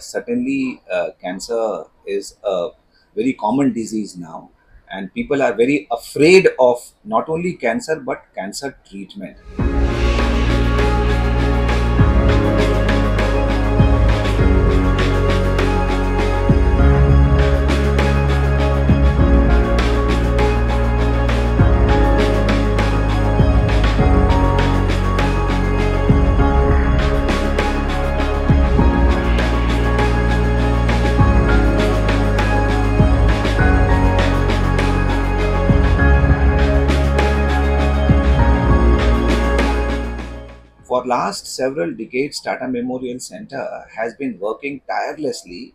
Certainly, uh, cancer is a very common disease now, and people are very afraid of not only cancer but cancer treatment. For last several decades, Tata Memorial Center has been working tirelessly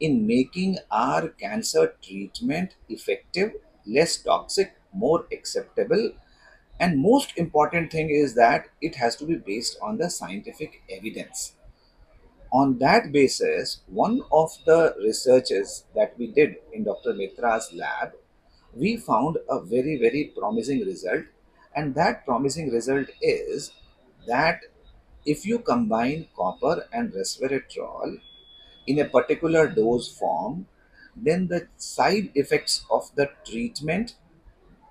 in making our cancer treatment effective, less toxic, more acceptable, and most important thing is that it has to be based on the scientific evidence. On that basis, one of the researches that we did in Dr. Mitra's lab, we found a very, very promising result. And that promising result is that if you combine copper and resveratrol in a particular dose form, then the side effects of the treatment,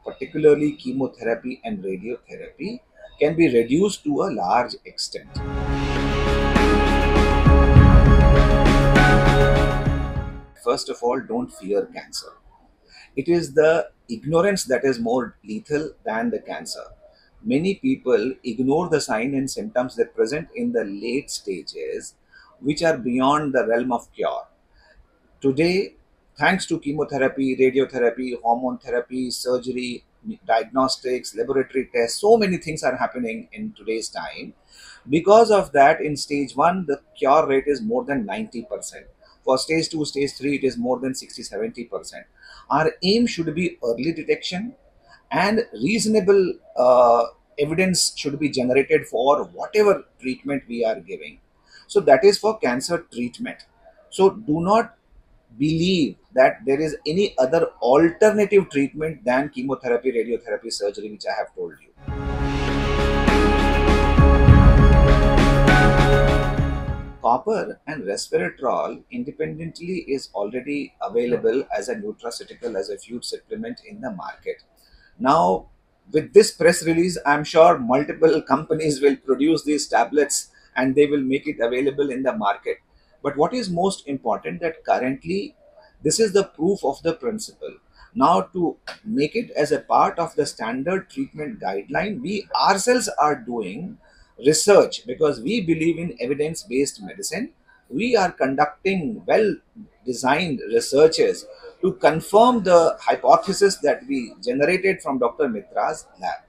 particularly chemotherapy and radiotherapy, can be reduced to a large extent. First of all, don't fear cancer. It is the ignorance that is more lethal than the cancer. Many people ignore the signs and symptoms that present in the late stages, which are beyond the realm of cure. Today, thanks to chemotherapy, radiotherapy, hormone therapy, surgery, diagnostics, laboratory tests, so many things are happening in today's time. Because of that, in stage one, the cure rate is more than 90%. For stage 2, stage 3, it is more than 60 70%. Our aim should be early detection and reasonable uh, evidence should be generated for whatever treatment we are giving. So, that is for cancer treatment. So, do not believe that there is any other alternative treatment than chemotherapy, radiotherapy, surgery, which I have told you. Copper and resveratrol independently is already available as a nutraceutical, as a food supplement in the market. Now, with this press release, I'm sure multiple companies will produce these tablets and they will make it available in the market. But what is most important that currently this is the proof of the principle. Now to make it as a part of the standard treatment guideline, we ourselves are doing research because we believe in evidence based medicine. We are conducting well designed researches to confirm the hypothesis that we generated from Dr. Mitra's lab.